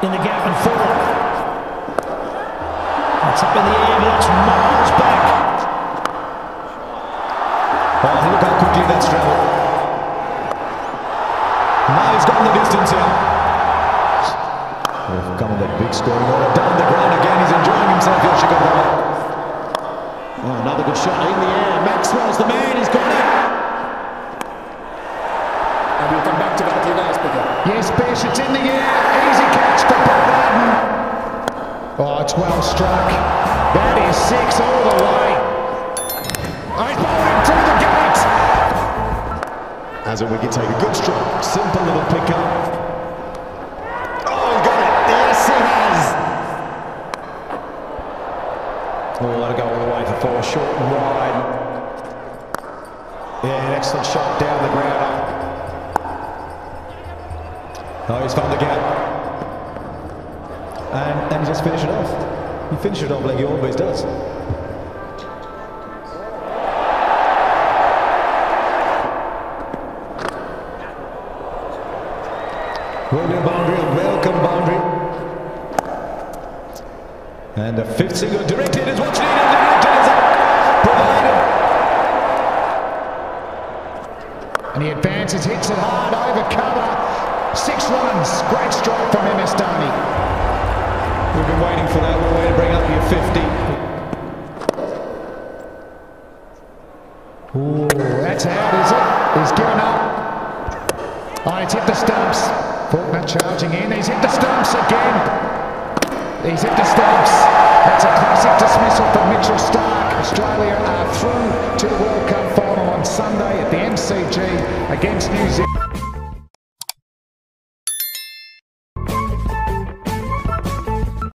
in the gap and forward. That's up in the air, but that's miles back. Oh, look how quickly that's travelled. Now he's gone the distance here. They've come on that big scoring order. Down the ground again. He's enjoying himself here, Shikhar Dhawan. Oh, another good shot in the air. Maxwell's the man. He's got it. And we'll come back to that in our speaker. Yes, Bish, it's in the air. Oh, well struck. That is six all the way. Oh, he's bowling through the gate. As a wicket taker. Good stroke. Simple little pick up. Oh, got it. Yes, he has. Oh, that'll go all the way for four. Short and wide. Yeah, an excellent shot down the ground. Oh, he's found the gap. And, and he just finish it off. He finished it off like he always does. Rolling boundary, a welcome boundary. And a fifth single directed is what's needed. And he advances, hits it hard over cover. Six runs. Great strike from Dhoni. We've been waiting for that We're way to bring up your 50. Ooh, that's out, is it? He's given up. Oh, he's hit the stumps. Faulkner charging in. He's hit the stumps again. He's hit the stumps. That's a classic dismissal from Mitchell Starc. Australia are through to the World Cup final on Sunday at the MCG against New Zealand.